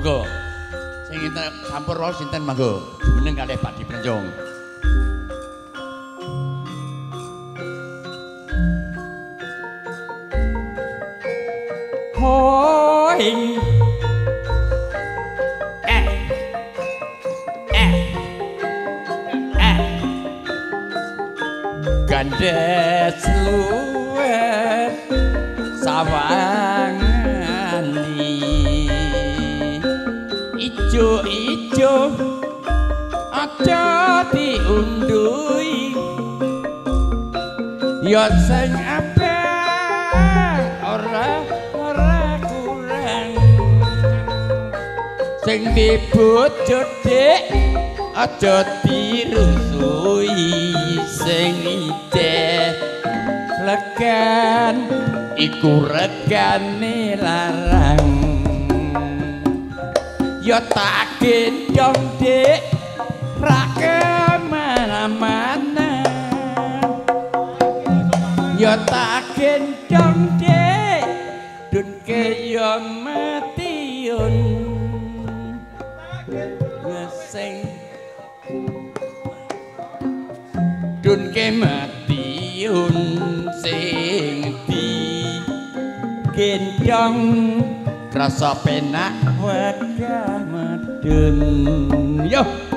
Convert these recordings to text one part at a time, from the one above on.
Monggo. Sing enten campur wae sinten monggo. Meneng kalih Pak Diprencung. Hoi. Eh. Eh. Eh. Gandes luwet sawangani ijo-ijo aja diundui. Ya sing apik ora ora kurang. Sing dibojo dik aja dirusui. Sing ide legan iku regane larang ya tak gendong dik. Ra kemana-mana. Ya tak gendong dik. Dun kaya matiun ya sing dun ke matiun sing di gendong rasa penak. Wegah medun. Yo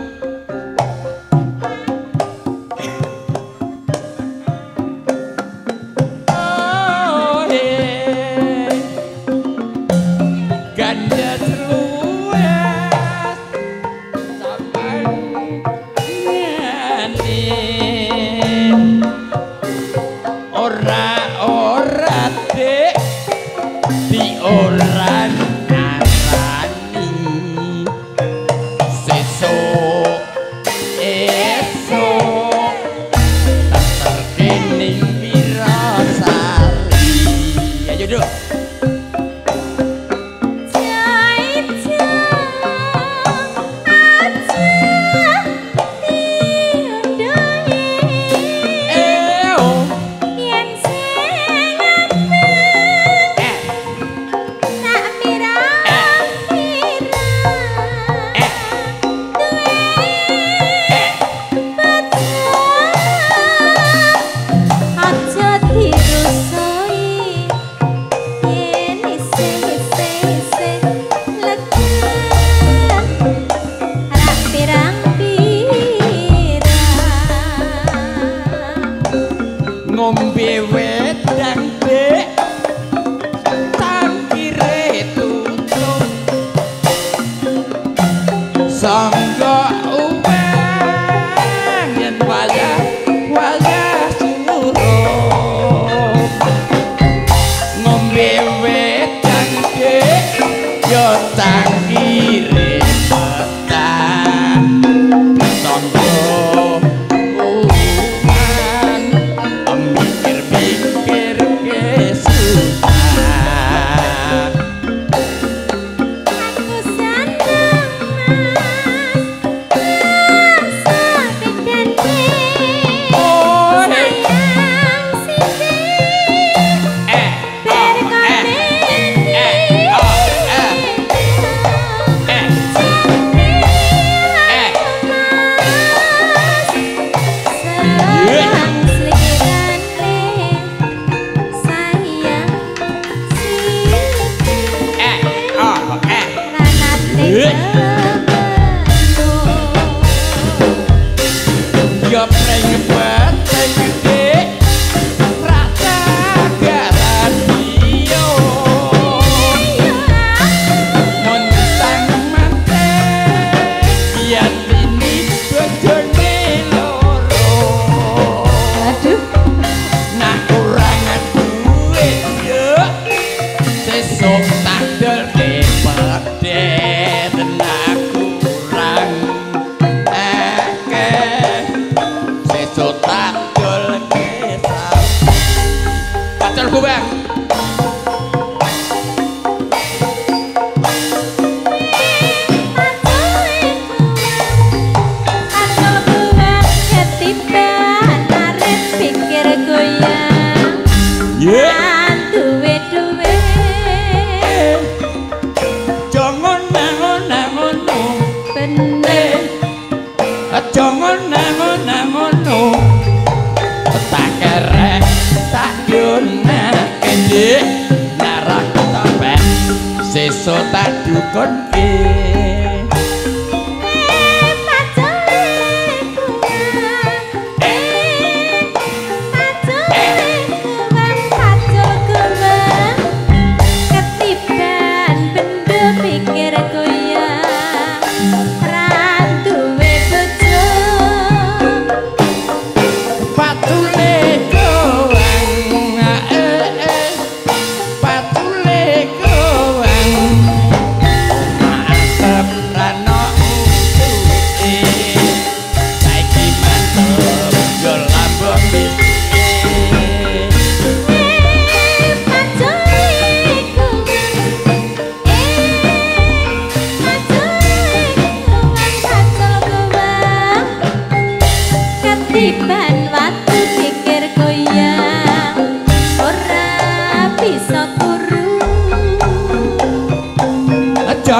ngombe wedang dek tangkire tutup. Sangga uwang yen wayah wayah suruh ngombe wedang dek yo tangkire aja ngono ngono tak kere tak yuna kene naraku tak pe sesuk tak dukun iki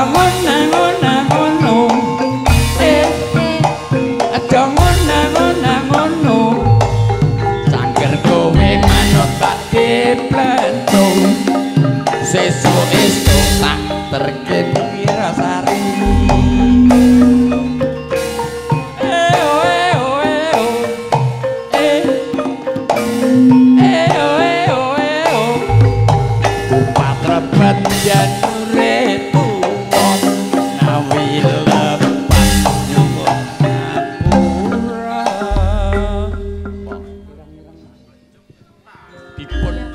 I want y por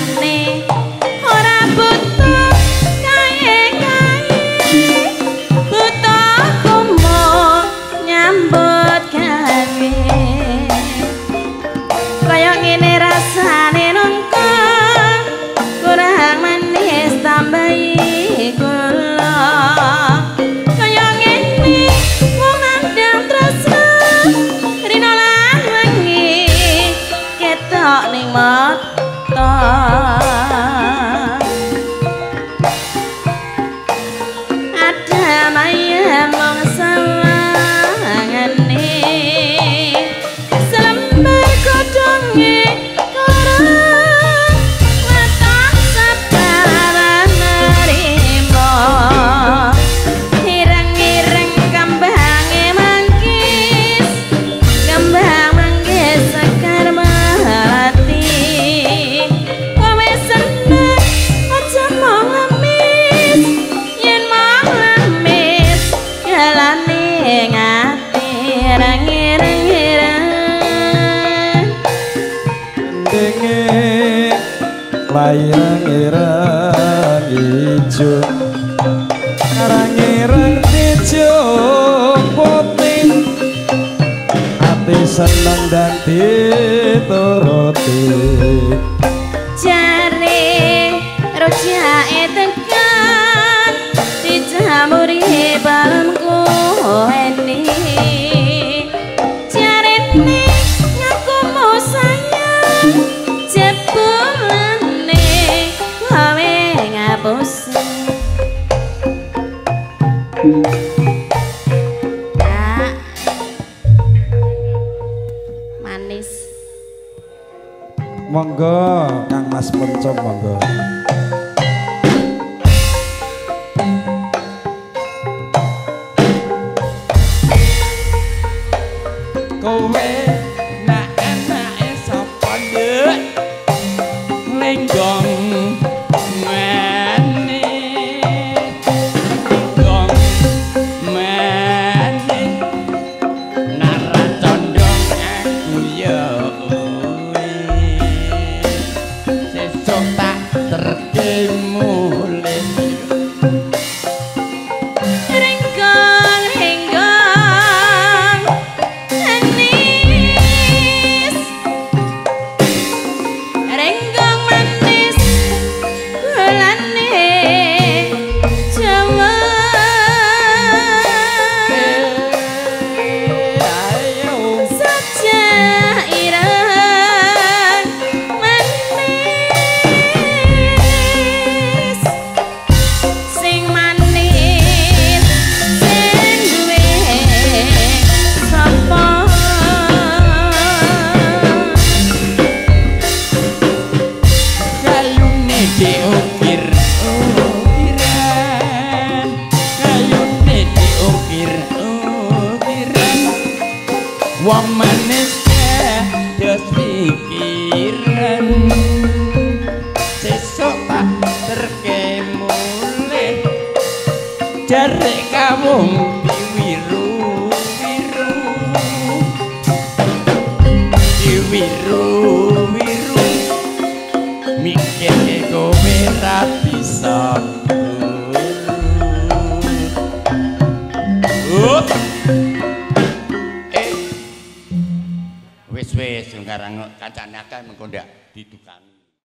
me irang-irang ijo. Irang-irang ijo putih ati seneng dan dituruti jare jari rojak. monggo. Kang Mas Moncong monggo. uomo dilaksanakan mengkondak di tukang